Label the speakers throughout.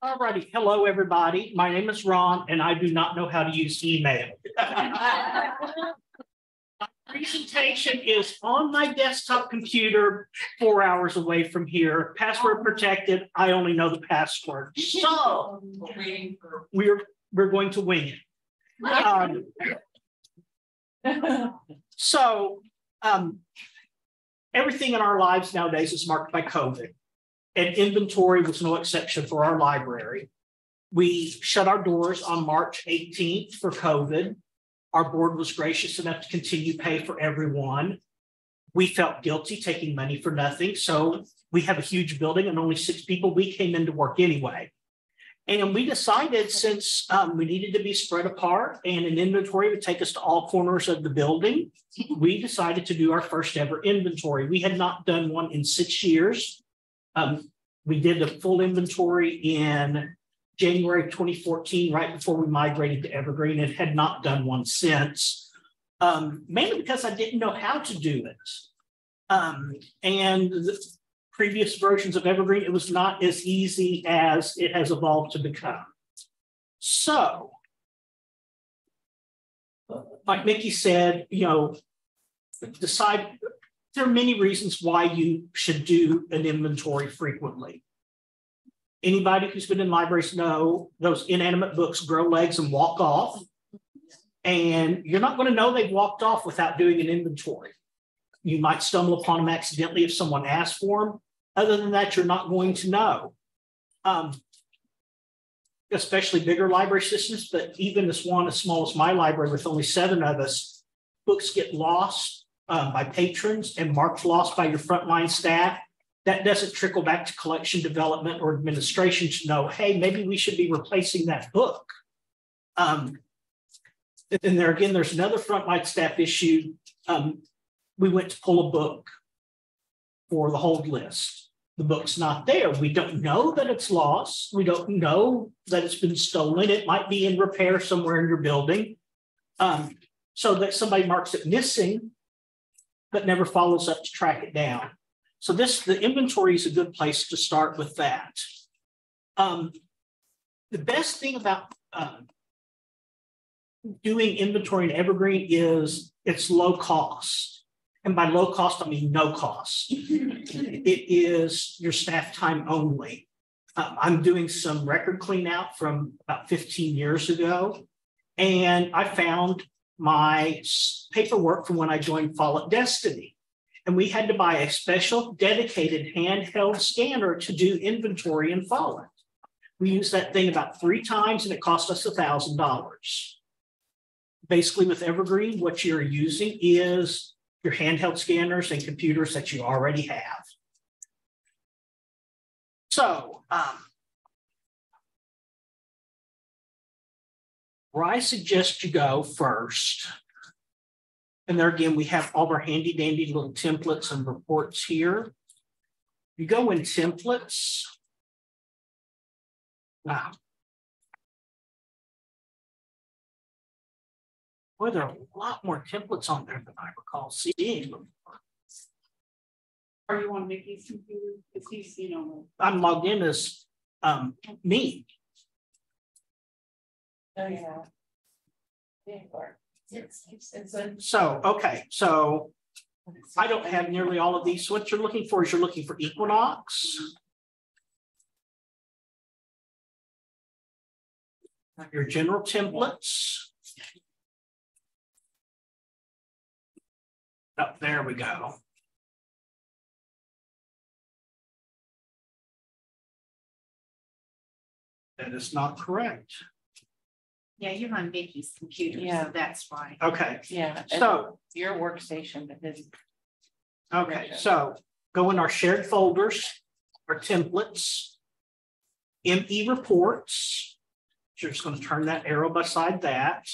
Speaker 1: All righty. Hello, everybody. My name is Ron, and I do not know how to use email. My presentation is on my desktop computer, four hours away from here, password protected. I only know the password. So we're, we're going to wing it. Um, so um, everything in our lives nowadays is marked by COVID and inventory was no exception for our library. We shut our doors on March 18th for COVID. Our board was gracious enough to continue pay for everyone. We felt guilty taking money for nothing. So we have a huge building and only six people. We came into work anyway. And we decided since um, we needed to be spread apart and an inventory would take us to all corners of the building, we decided to do our first ever inventory. We had not done one in six years. Um, we did a full inventory in January 2014, right before we migrated to Evergreen, and had not done one since, um, mainly because I didn't know how to do it. Um, and the previous versions of Evergreen, it was not as easy as it has evolved to become. So, like Mickey said, you know, decide there are many reasons why you should do an inventory frequently. Anybody who's been in libraries know those inanimate books grow legs and walk off. And you're not going to know they've walked off without doing an inventory. You might stumble upon them accidentally if someone asks for them. Other than that, you're not going to know. Um, especially bigger library systems, but even this one as small as my library with only seven of us, books get lost um, by patrons and marks lost by your frontline staff, that doesn't trickle back to collection development or administration to know, hey, maybe we should be replacing that book. Um, and there again, there's another frontline staff issue. Um, we went to pull a book for the hold list. The book's not there. We don't know that it's lost. We don't know that it's been stolen. It might be in repair somewhere in your building. Um, so that somebody marks it missing but never follows up to track it down. So this, the inventory is a good place to start with that. Um, the best thing about uh, doing inventory in Evergreen is it's low cost. And by low cost, I mean no cost. it is your staff time only. Uh, I'm doing some record clean out from about 15 years ago. And I found my paperwork from when I joined Follett Destiny. And we had to buy a special dedicated handheld scanner to do inventory in Follett. We used that thing about three times and it cost us $1,000. Basically, with Evergreen, what you're using is your handheld scanners and computers that you already have. So, um, where I suggest you go first. And there again, we have all our handy dandy little templates and reports here. You go in templates. Wow. Boy, there are a lot more templates on there than I recall seeing
Speaker 2: Are you on Mickey's computer? Because he's, you know.
Speaker 1: I'm logged in as um, me. So, okay, so I don't have nearly all of these. So what you're looking for is you're looking for equinox. Your general templates. Oh, there we go. That is not correct.
Speaker 3: Yeah, you're on Vicky's computer,
Speaker 2: Yeah.
Speaker 3: so that's why.
Speaker 1: Okay,
Speaker 2: Yeah.
Speaker 1: so,
Speaker 2: Your workstation, but his.
Speaker 1: okay, so go in our shared folders, our templates, ME reports. You're just going to turn that arrow beside that.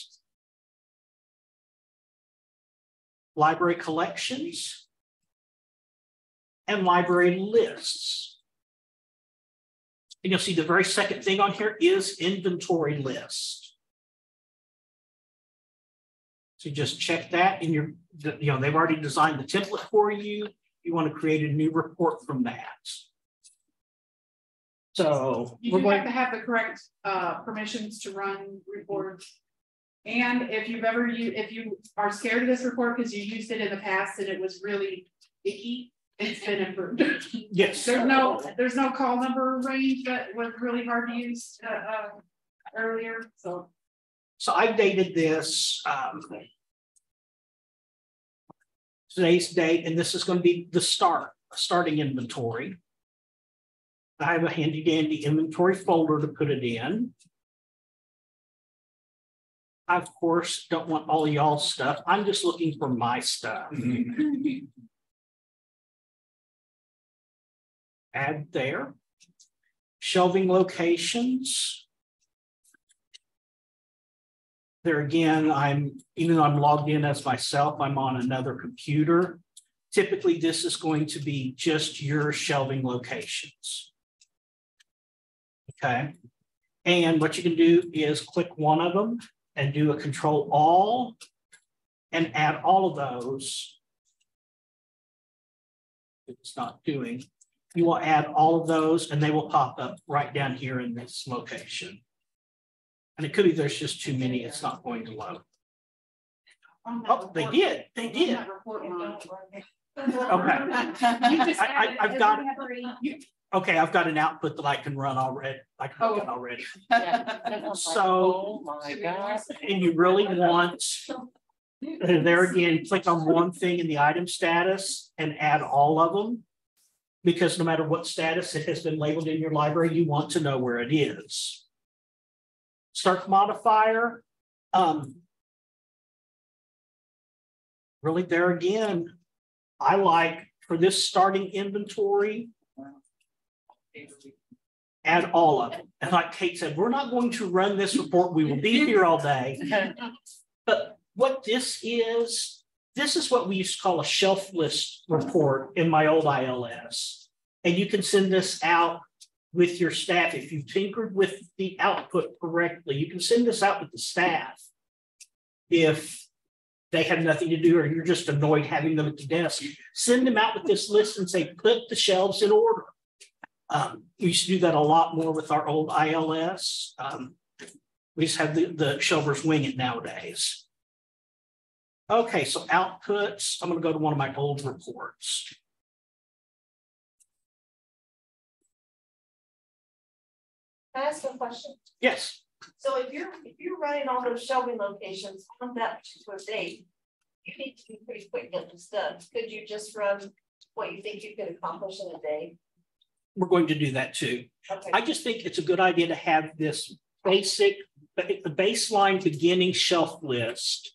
Speaker 1: Library collections and library lists. And you'll see the very second thing on here is inventory list. So just check that in your, you know, they've already designed the template for you. You want to create a new report from that. So
Speaker 4: You
Speaker 1: we're
Speaker 4: do
Speaker 1: going,
Speaker 4: have to have the correct uh permissions to run reports. And if you've ever you, if you are scared of this report because you used it in the past and it was really icky, it's been improved.
Speaker 1: yes,
Speaker 4: There's no, there's no call number range that was really hard to use uh uh earlier, so.
Speaker 1: so I've dated this, um. Today's date, and this is gonna be the start, starting inventory. I have a handy dandy inventory folder to put it in. I, of course, don't want all y'all's stuff. I'm just looking for my stuff. Add there. Shelving locations. There again, I'm, even though I'm logged in as myself, I'm on another computer. Typically, this is going to be just your shelving locations. Okay, and what you can do is click one of them and do a control all and add all of those. It's not doing, you will add all of those and they will pop up right down here in this location. And it could be there's just too many, it's not going to load. Oh, they did, they did.
Speaker 4: that report line.
Speaker 1: Okay. I- I've got-
Speaker 4: you-
Speaker 1: Okay, I've got an output that I can run already. I can run
Speaker 4: Oh.
Speaker 1: already.
Speaker 2: Yeah.
Speaker 1: So-
Speaker 2: Oh my God.
Speaker 1: And you really want, there again, click on one thing in the item status and add all of them. Because no matter what status it has been labeled in your library, you want to know where it is. Start modifier, um. Really there again, I like for this starting inventory. Add all of them. And like Kate said, we're not going to run this report. We will be here all day. But what this is, this is what we used to call a shelf list report in my old ILS. And you can send this out with your staff. If you've tinkered with the output correctly, you can send this out with the staff. If they have nothing to do or you're just annoyed having them at the desk, send them out with this list and say, put the shelves in order. Um, we used to do that a lot more with our old ILS. Um, we just have the, the shelvers wing it nowadays. Okay, so outputs, I'm gonna go to one of my old reports.
Speaker 5: Can I ask a question?
Speaker 1: Yes,
Speaker 5: So if you're, if you're running all those shelving locations on that particular date, you need to be pretty quick getting this done. Could you just run what you think you could accomplish in a day?
Speaker 1: we're going to do that too.
Speaker 5: Okay.
Speaker 1: I just think it's a good idea to have this basic, the baseline beginning shelf list.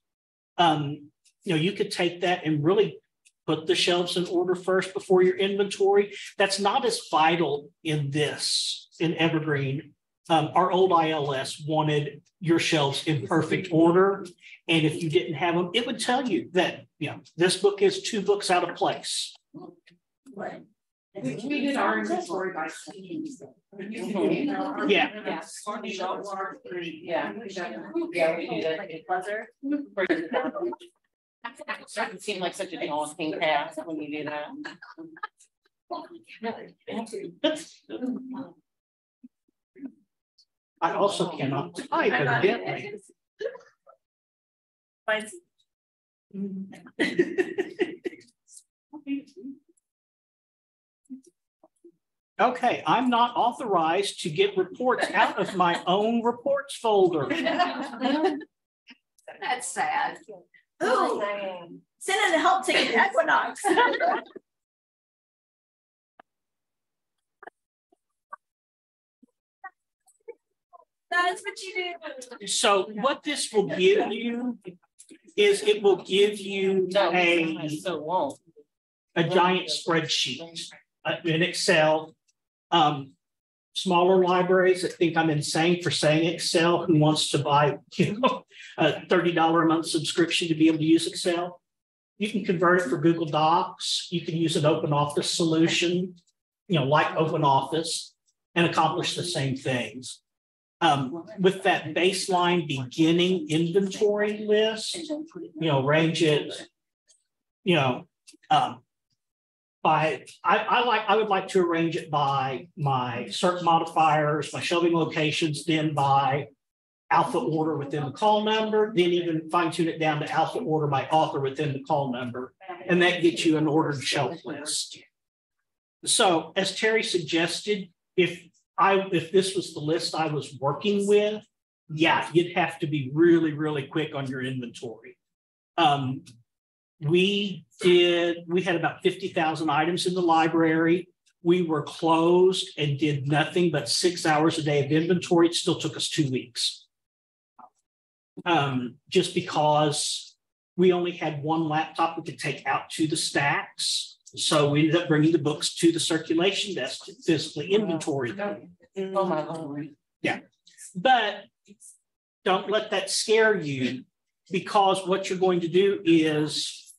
Speaker 1: Um, you know, you could take that and really put the shelves in order first before your inventory. That's not as vital in this, in Evergreen. Um, our old ILS wanted your shelves in perfect order. And if you didn't have them, it would tell you that, you know, this book is two books out of place.
Speaker 5: Right.
Speaker 4: We we did our inventory by schemes.
Speaker 1: Yeah.
Speaker 2: Yeah.
Speaker 4: Yeah.
Speaker 2: Yeah, we do that. It buzzer. Doesn't seem like such a daunting task when you do that.
Speaker 1: I also cannot type evidently. Okay, I'm not authorized to get reports out of my own reports folder.
Speaker 6: That's sad.
Speaker 5: Ooh.
Speaker 6: Send in the help team, Equinox. That's what you do.
Speaker 1: So what this will give you is it will give you
Speaker 2: No,
Speaker 1: a,
Speaker 2: I so won't.
Speaker 1: a giant spreadsheet uh, in Excel. Um, smaller libraries that think I'm insane for saying Excel, who wants to buy, you know, a thirty dollar a month subscription to be able to use Excel. You can convert it for Google Docs. You can use an open office solution, you know, like open office and accomplish the same things. Um, with that baseline beginning inventory list, you know, range it, you know, um, by, I, I like, I would like to arrange it by my certain modifiers, my shelving locations, then by alpha order within the call number, then even fine tune it down to alpha order by author within the call number. And that gets you an ordered shelf list. So as Terry suggested, if I, if this was the list I was working with, yeah, you'd have to be really, really quick on your inventory. Um, we did, we had about fifty thousand items in the library. We were closed and did nothing but six hours a day of inventory. It still took us two weeks. Um, just because we only had one laptop we could take out to the stacks. So we ended up bringing the books to the circulation desk to physically inventory them.
Speaker 2: Oh, my lord. Yeah.
Speaker 1: But don't let that scare you because what you're going to do is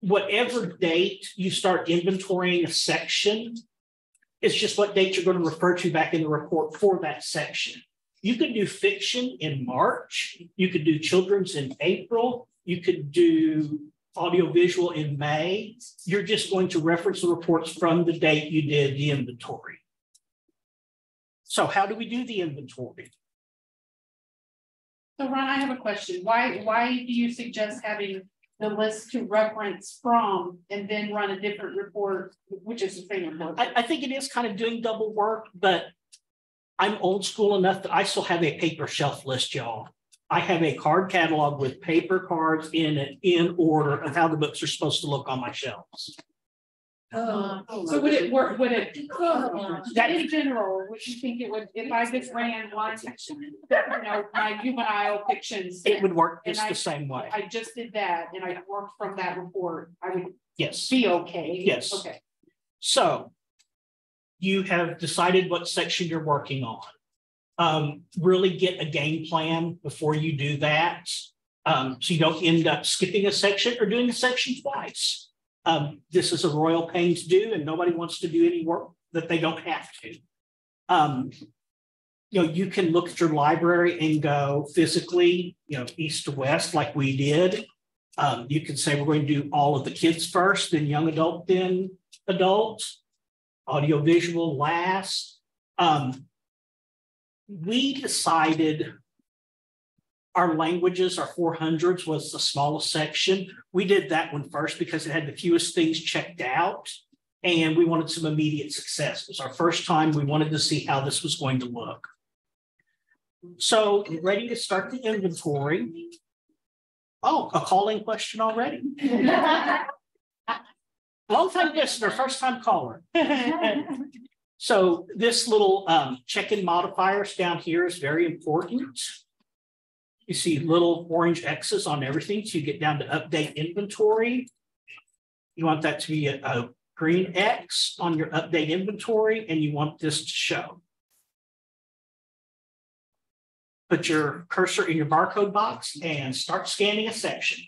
Speaker 1: whatever date you start inventorying a section, it's just what date you're going to refer to back in the report for that section. You could do fiction in March, you could do children's in April, you could do audiovisual in May. You're just going to reference the reports from the date you did the inventory. So how do we do the inventory?
Speaker 4: So Ron, I have a question. Why, why do you suggest having the list to reference from and then run a different report, which is the same report?
Speaker 1: I, I think it is kind of doing double work, but I'm old school enough that I still have a paper shelf list, y'all. I have a card catalog with paper cards in it in order of how the books are supposed to look on my shelves.
Speaker 6: Oh.
Speaker 4: Uh, oh so would it work, would it, that in general, would you think it would, if I just ran one, you know, my juvenile fictions?
Speaker 1: It would work
Speaker 4: And
Speaker 1: just
Speaker 4: I-
Speaker 1: the same way.
Speaker 4: I just did that and I worked from that report, I would
Speaker 1: Yes.
Speaker 4: be okay.
Speaker 1: Yes.
Speaker 4: Okay.
Speaker 1: So you have decided what section you're working on. Um, really get a game plan before you do that. Um, so you don't end up skipping a section or doing a section twice. Um, this is a royal pain to do and nobody wants to do any work that they don't have to. Um, you know, you can look at your library and go physically, you know, east to west like we did. Um, you can say we're going to do all of the kids first, then young adult, then adult, audiovisual last. Um, we decided our languages, our four hundreds was the smallest section. We did that one first because it had the fewest things checked out. And we wanted some immediate success. It was our first time. We wanted to see how this was going to look. So ready to start the inventory. Oh, a calling question already. Long time listener, first time caller. So this little um check-in modifiers down here is very important. You see little orange X's on everything, so you get down to update inventory. You want that to be a, a green X on your update inventory, and you want this to show. Put your cursor in your barcode box and start scanning a section.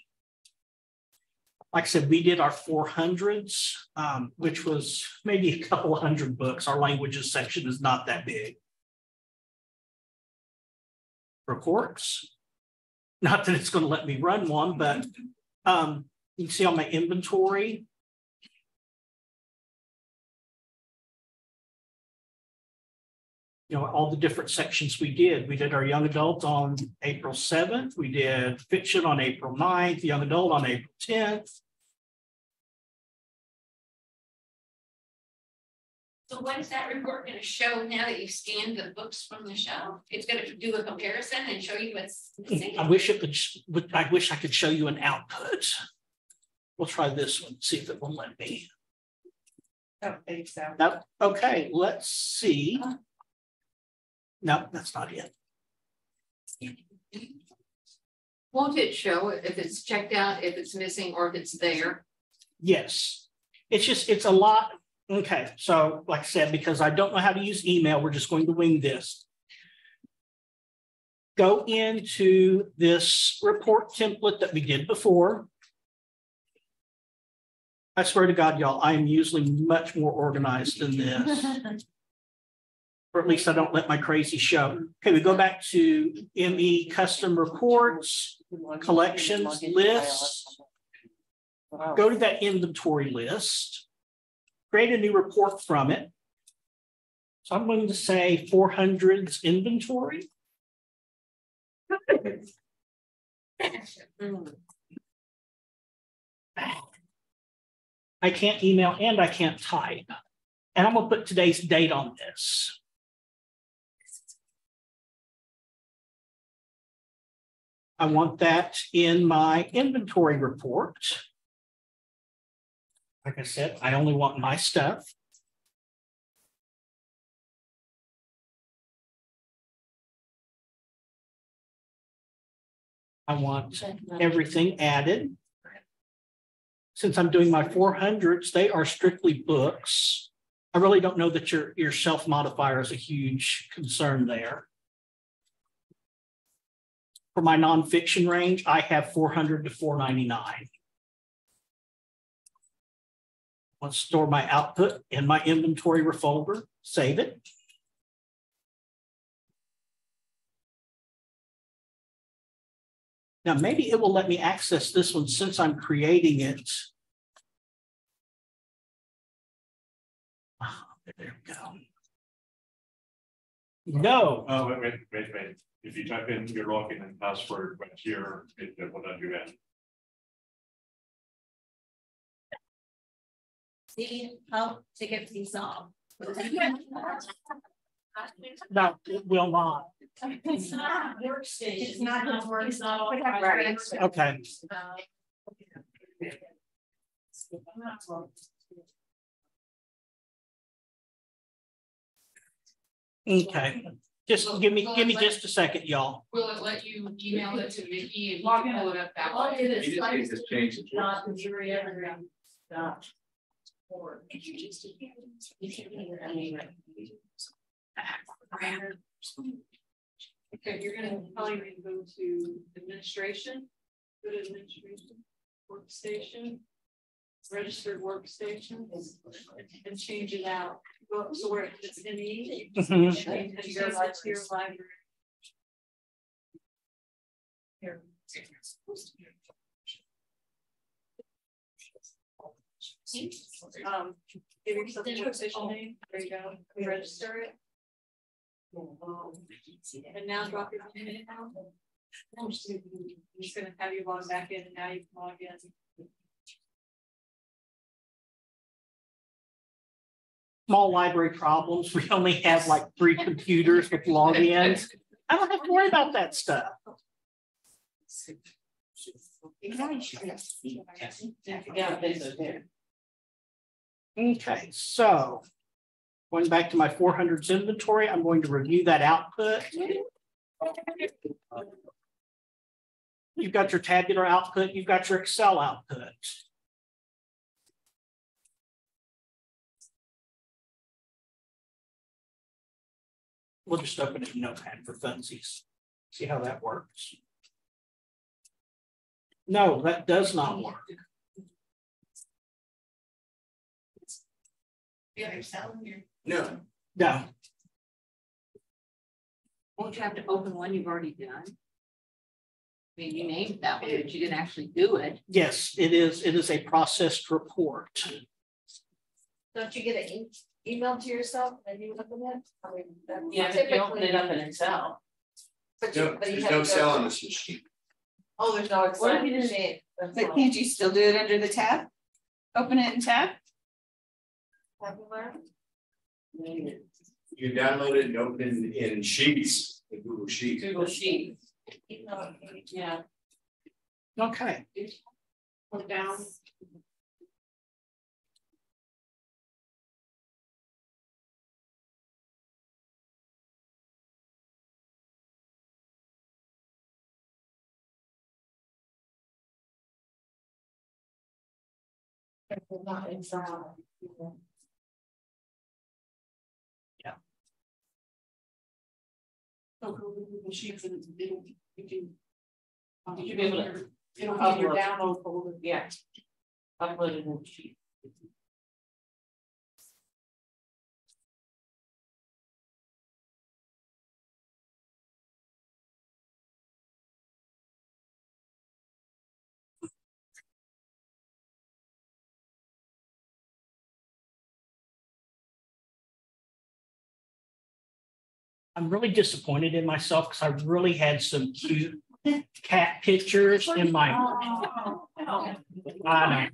Speaker 1: Like I said, we did our four hundreds, um, which was maybe a couple hundred books. Our languages section is not that big. Reports. Not that it's going to let me run one, but um, you can see on my inventory. You know, all the different sections we did. We did our young adult on April seventh. We did fiction on April 9th, young adult on April tenth.
Speaker 7: So what is that report gonna show now that you've scanned the books from the shelf? It's gonna do a comparison and show you what's missing?
Speaker 1: Hmm, I wish it could, would- I wish I could show you an output. We'll try this one, see if it will let me.
Speaker 4: Don't think so.
Speaker 1: No, okay, let's see. Uh-huh. No, that's not it.
Speaker 7: Won't it show if it's checked out, if it's missing, or if it's there?
Speaker 1: Yes. It's just, it's a lot. Okay, so like I said, because I don't know how to use email, we're just going to wing this. Go into this report template that we did before. I swear to God, y'all, I am usually much more organized than this. Or at least I don't let my crazy show. Okay, we go back to ME custom reports, collections, lists. Go to that inventory list. create a new report from it. So I'm going to say four hundreds inventory. I can't email and I can't type. And I'm gonna put today's date on this. I want that in my inventory report. Like I said, I only want my stuff. I want everything added. Since I'm doing my four hundreds, they are strictly books. I really don't know that your, your self modifier is a huge concern there. For my nonfiction range, I have four hundred to four ninety-nine. Let's store my output in my inventory folder, save it. Now, maybe it will let me access this one since I'm creating it. Ah, There we go. No,
Speaker 8: Oh, wait, wait, wait, wait. If you type in your login and password right here, it it will let you in.
Speaker 6: See how to get these off.
Speaker 1: no, it will not.
Speaker 6: It's not workstation.
Speaker 3: It's not his work.
Speaker 6: It's not all
Speaker 3: Right.
Speaker 1: Okay, okay. Just give me, give me just a second, y'all.
Speaker 7: Will it let you email it to Vicky and you
Speaker 3: Log
Speaker 7: can
Speaker 3: in.
Speaker 7: pull it up that
Speaker 6: All
Speaker 7: way?
Speaker 6: it is,
Speaker 9: He just- he
Speaker 6: like,
Speaker 9: just changed it.
Speaker 6: not the jury ever got.
Speaker 10: Okay, you're gonna probably go to administration, go to administration, workstation. Registered workstation and change it out, go so where it's in. To your li- your library. Here. Um, give yourself a workstation name, there you go, register it. And now drop your name in now. I'm just gonna- I'm just gonna have you log back in and now you can log in.
Speaker 1: Small library problems. We only have like three computers with logins. I don't have to worry about that stuff. Okay, so going back to my four hundreds inventory, I'm going to review that output. You've got your tabular output, you've got your Excel output. We'll just open it in Notepad for funsies, see how that works. No, that does not work.
Speaker 7: Yeah, Excel in here.
Speaker 9: No,
Speaker 1: No,
Speaker 10: Won't you have to open one you've already done? I mean, you named that one, but you didn't actually do it.
Speaker 1: yes, it is, it is a processed report.
Speaker 5: Don't you get an email to yourself and you open it? I mean, that's
Speaker 2: Yeah, but you open it up in Excel.
Speaker 5: But you,
Speaker 9: no,
Speaker 5: but you
Speaker 9: there's
Speaker 5: have
Speaker 9: no
Speaker 5: to go-
Speaker 9: cell on this machine.
Speaker 5: Oh, there's no.
Speaker 2: What
Speaker 5: Excel
Speaker 2: if you didn't-
Speaker 5: machine. That's
Speaker 3: But can't you still do it under the tab? Open it in tab?
Speaker 5: Tabular?
Speaker 9: You can download it and open it in Sheets, the Google Sheets.
Speaker 2: Google Sheets, yeah.
Speaker 1: Okay,
Speaker 4: Look down.
Speaker 5: Not Excel.
Speaker 4: So go to Google Sheets and it'll, you can. um,
Speaker 2: You should be able to
Speaker 4: It'll be your
Speaker 2: upload.
Speaker 4: download folder.
Speaker 2: Yeah. Uploaded in sheet.
Speaker 1: I'm really disappointed in myself because I really had some cute cat pictures in my, oh, oh, oh. I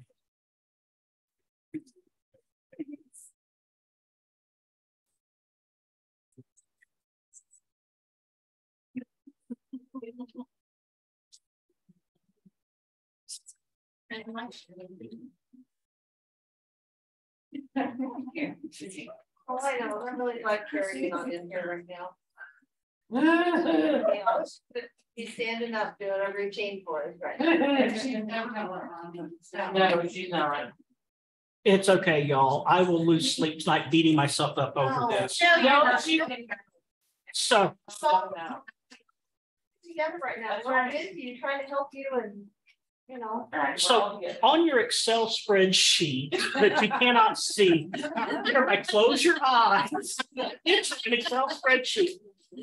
Speaker 1: know.
Speaker 5: Oh, I know, I really like Carrie not in here right now. He's standing up doing a routine for us right now.
Speaker 2: No, she's not.
Speaker 1: It's okay, y'all. I will lose sleep tonight beating myself up over this. So
Speaker 5: Together right now, we're busy, trying to help you and, you know.
Speaker 1: So on your Excel spreadsheet that you cannot see, I close your eyes. It's an Excel spreadsheet.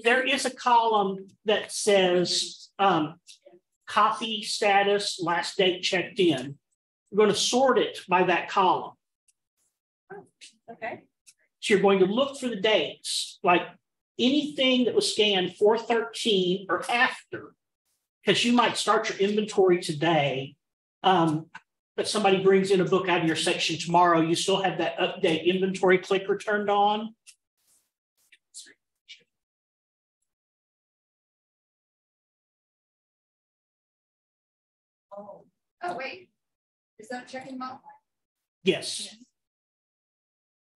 Speaker 1: There is a column that says um, copy status, last date checked in. We're going to sort it by that column.
Speaker 3: Okay.
Speaker 1: So you're going to look for the dates, like anything that was scanned 413 or after, because you might start your inventory today. Um, but somebody brings in a book out of your section tomorrow, you still have that update inventory clicker turned on.
Speaker 5: Oh, wait, is that checking mode?
Speaker 1: Yes.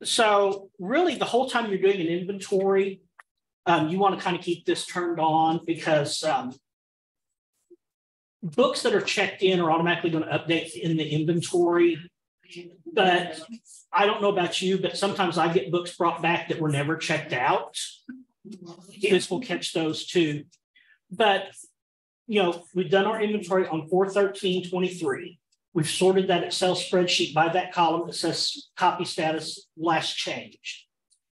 Speaker 1: So really, the whole time you're doing an inventory, um, you want to kind of keep this turned on because um, books that are checked in are automatically going to update in the inventory. But I don't know about you, but sometimes I get books brought back that were never checked out. This will catch those too. But you know, we've done our inventory on 41323. We've sorted that Excel spreadsheet by that column that says copy status last changed.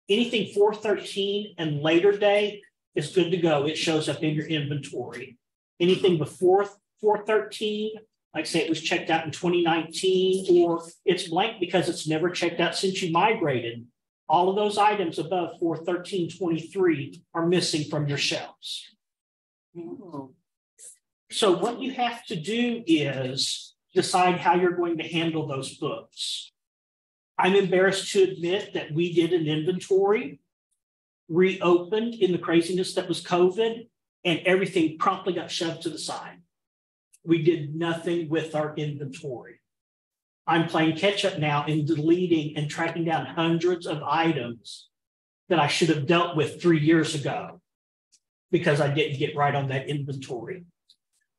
Speaker 1: Anything 413 and later day is good to go. It shows up in your inventory. Anything before 413, like say it was checked out in 2019, or it's blank because it's never checked out since you migrated. All of those items above 413.23 are missing from your shelves. So what you have to do is decide how you're going to handle those books. I'm embarrassed to admit that we did an inventory, reopened in the craziness that was COVID, and everything promptly got shoved to the side. We did nothing with our inventory. I'm playing catch up now in deleting and tracking down hundreds of items that I should have dealt with three years ago because I didn't get right on that inventory.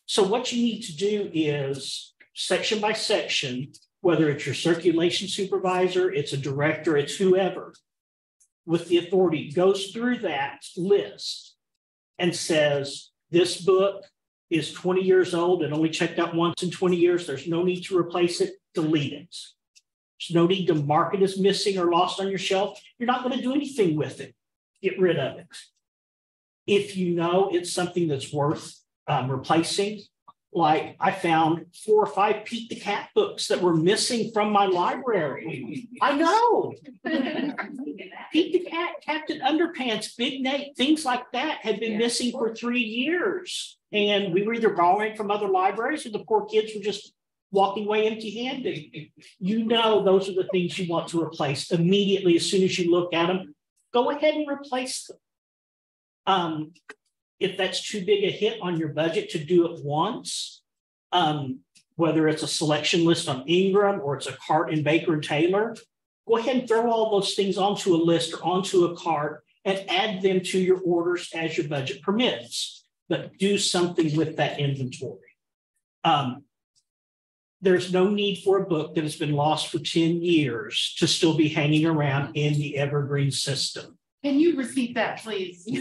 Speaker 1: So what you need to do is section by section, whether it's your circulation supervisor, it's a director, it's whoever with the authority goes through that list and says, this book is 20 years old and only checked out once in 20 years. There's no need to replace it, delete it. There's no need to mark it as missing or lost on your shelf. You're not going to do anything with it. Get rid of it. If you know it's something that's worth um, replacing, like I found four or five Pete the Cat books that were missing from my library. I know. Pete the Cat, Captain Underpants, Big Nate, things like that had been missing for three years. And we were either borrowing from other libraries or the poor kids were just walking away empty handed. You know, those are the things you want to replace immediately as soon as you look at them. Go ahead and replace them. Um, if that's too big a hit on your budget to do it once, um, whether it's a selection list on Ingram or it's a cart in Baker and Taylor, go ahead and throw all those things onto a list or onto a cart and add them to your orders as your budget permits. But do something with that inventory. Um, there's no need for a book that has been lost for 10 years to still be hanging around in the evergreen system.
Speaker 4: Can you repeat that, please?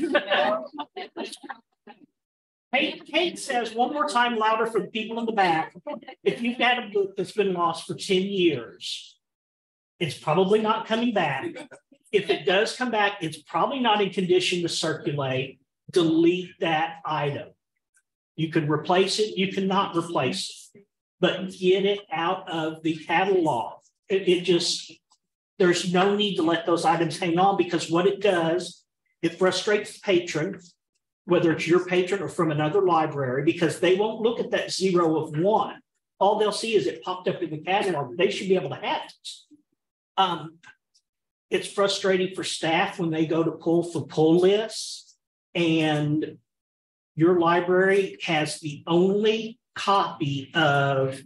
Speaker 1: Kate, Kate says one more time louder for the people in the back. If you've got a book that's been lost for 10 years, it's probably not coming back. If it does come back, it's probably not in condition to circulate. Delete that item. You can replace it, you cannot replace it, but get it out of the catalog. It, it just, there's no need to let those items hang on because what it does It frustrates the patron, whether it's your patron or from another library, because they won't look at that zero of one. All they'll see is it popped up in the catalog. They should be able to have it. Um, it's frustrating for staff when they go to pull for pull lists and your library has the only copy of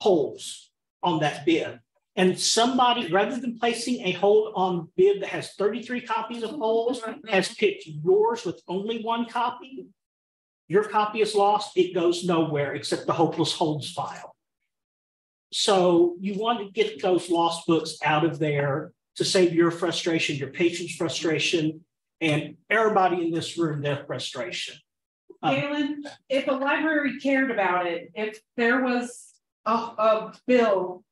Speaker 1: polls on that bib. And somebody, rather than placing a hold on bib that has 33 copies of polls, has picked yours with only one copy. Your copy is lost, it goes nowhere except the hopeless holds file. So you want to get those lost books out of there to save your frustration, your patient's frustration, and everybody in this room, their frustration. Um,
Speaker 4: Galen, if a library cared about it, if there was a, a bill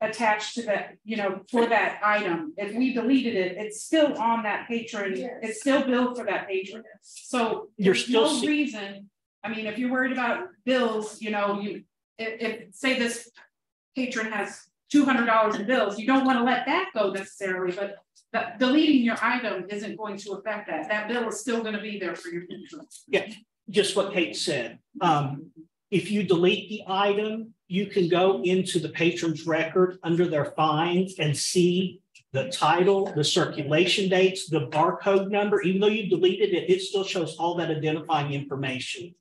Speaker 4: attached to that, you know, for that item, if we deleted it, it's still on that patron, it's still billed for that patron. So
Speaker 1: You're
Speaker 4: there's
Speaker 1: still
Speaker 4: no
Speaker 1: see-
Speaker 4: reason, I mean, if you're worried about bills, you know, you, if, if, say this patron has two hundred dollars in bills, you don't wanna let that go necessarily, but that deleting your item isn't going to affect that. That bill is still gonna be there for your patron.
Speaker 1: Yeah, just what Kate said. Um, if you delete the item, you can go into the patron's record under their fines and see the title, the circulation dates, the barcode number, even though you deleted it, it still shows all that identifying information.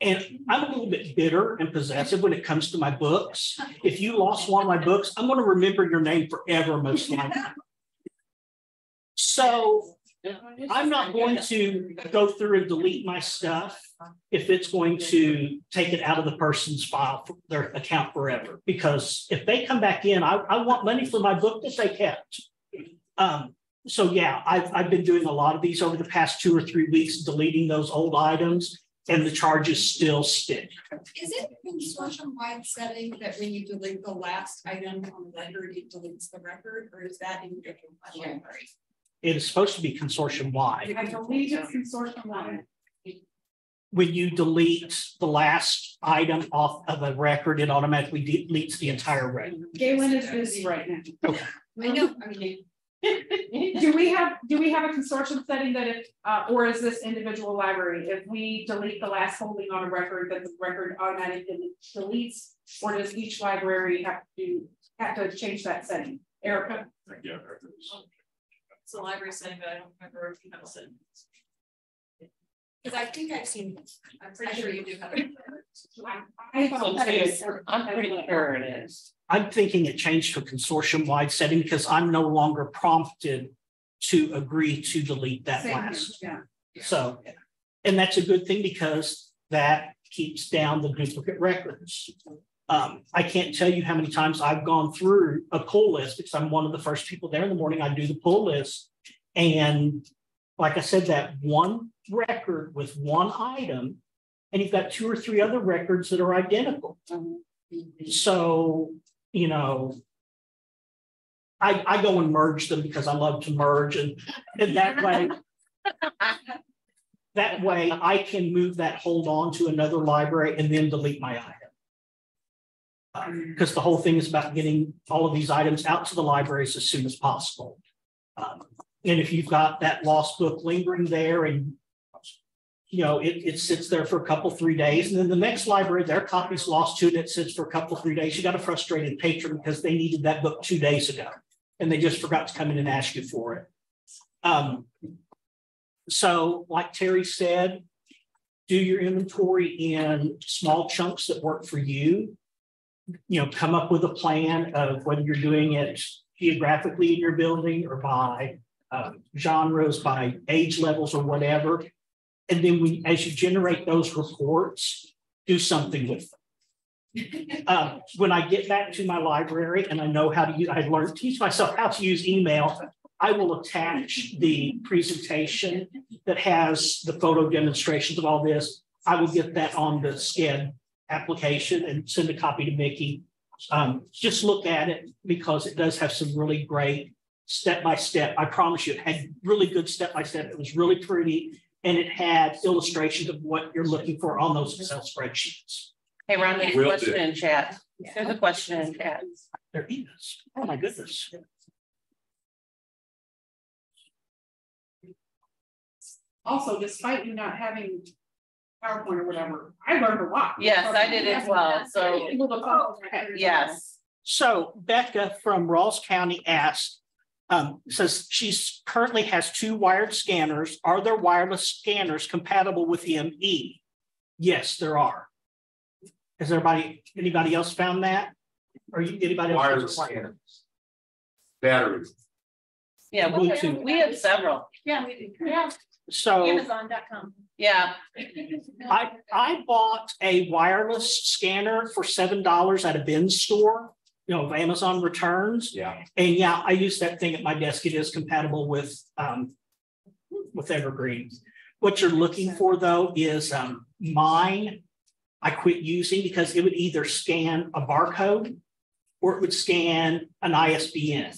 Speaker 1: And I'm a little bit bitter and possessive when it comes to my books. If you lost one of my books, I'm going to remember your name forever, most likely. So I'm not going to go through and delete my stuff if it's going to take it out of the person's file, for their account forever. Because if they come back in, I, I want money for my book that they kept. Um, so yeah, I've, I've been doing a lot of these over the past two or three weeks, deleting those old items and the charges still stick.
Speaker 11: Is it consortium wide setting that when you delete the last item on the record, it deletes the record, or is that individual by library?
Speaker 1: It is supposed to be consortium wide.
Speaker 4: I believe it's consortium wide.
Speaker 1: When you delete the last item off of a record, it automatically deletes the entire record.
Speaker 4: Galen is busy right now.
Speaker 11: I know, I mean,
Speaker 4: Do we have, do we have a consortium setting that if, uh, or is this individual library, if we delete the last holding on a record, that the record automatically deletes? Or does each library have to, have to change that setting? Erica?
Speaker 8: Yeah.
Speaker 10: It's a library setting, but I don't remember if you have a setting.
Speaker 11: because I think I've seen, I'm pretty sure you do have it.
Speaker 2: I'm pretty sure it is.
Speaker 1: I'm thinking it changed to a consortium wide setting because I'm no longer prompted to agree to delete that
Speaker 4: Same here,
Speaker 1: last.
Speaker 4: Yeah.
Speaker 1: So, and that's a good thing because that keeps down the duplicate records. Um, I can't tell you how many times I've gone through a pull list because I'm one of the first people there in the morning. I do the pull list. And like I said, that one record with one item, and you've got two or three other records that are identical. So, you know, I, I go and merge them because I love to merge and, and that way. That way I can move that hold on to another library and then delete my item. Because the whole thing is about getting all of these items out to the libraries as soon as possible. Um, and if you've got that lost book lingering there and you know, it, it sits there for a couple, three days, and then the next library, their copy's lost too, and it sits for a couple, three days. You got a frustrated patron because they needed that book two days ago, and they just forgot to come in and ask you for it. Um, so, like Terry said, do your inventory in small chunks that work for you. You know, come up with a plan of whether you're doing it geographically in your building or by uh, genres, by age levels, or whatever. And then we, as you generate those reports, do something with them. Uh, when I get back to my library and I know how to use, I learned teach myself how to use email. I will attach the presentation that has the photo demonstrations of all this. I will get that on the SCED application and send a copy to Mickey. Um, just look at it because it does have some really great step by step. I promise you, it had really good step by step. It was really pretty and it had illustrations of what you're looking for on those Excel spreadsheets.
Speaker 2: Hey, Ron, there's a
Speaker 9: Will do.
Speaker 2: question in chat. There's a question in chat.
Speaker 1: There is. Oh, my goodness.
Speaker 4: also despite you not having PowerPoint or whatever, I learned a lot.
Speaker 2: Yes, I did as well, so,
Speaker 4: Able to follow that.
Speaker 2: yes.
Speaker 1: So Becca from Ross County asked, um, says she currently has two wired scanners. Are there wireless scanners compatible with ME? Yes, there are. Has everybody, anybody else found that? Or you, anybody? else?
Speaker 9: Wireless scanners. Batteries.
Speaker 2: Yeah, we,
Speaker 1: Bluetooth.
Speaker 2: we have several,
Speaker 6: Yeah, we do. Yeah,
Speaker 1: So
Speaker 6: Amazon.com.
Speaker 2: yeah.
Speaker 1: I, I bought a wireless scanner for seven dollars at a bin store, you know, of Amazon returns.
Speaker 9: Yeah.
Speaker 1: And yeah, I use that thing at my desk. It is compatible with, um, with Evergreen. What you're looking for though is, um, mine. I quit using because it would either scan a barcode or it would scan an ISBN.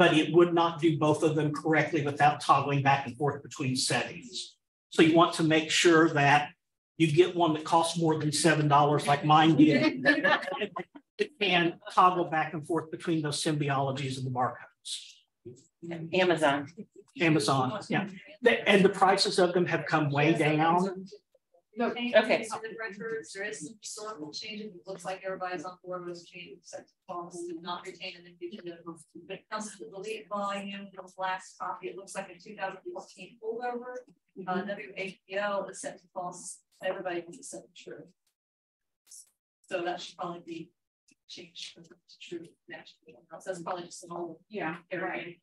Speaker 1: But it would not do both of them correctly without toggling back and forth between settings. So you want to make sure that you get one that costs more than seven dollars like mine did. It can toggle back and forth between those symbologies and the barcodes.
Speaker 2: Amazon.
Speaker 1: Amazon, yeah. And the prices of them have come way down.
Speaker 2: Okay.
Speaker 6: So the records, there is some historical changes. It looks like everybody's on board with changes, set to not retain in the future. When it comes to the delete volume, the last copy, it looks like a two thousand fourteen holdover. Uh, WHPL is set to false, everybody has a set to true. So that should probably be changed to true. naturally. So that's probably just an old.
Speaker 4: Yeah. Right.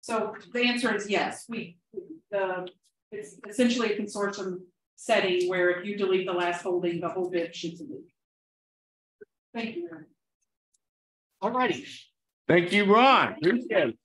Speaker 4: So the answer is yes, we, the, it's essentially a consortium setting where if you delete the last holding, the whole bib should delete. Thank you. Erin.
Speaker 1: Alrighty,
Speaker 9: Thank you, Ron. Appreciate it.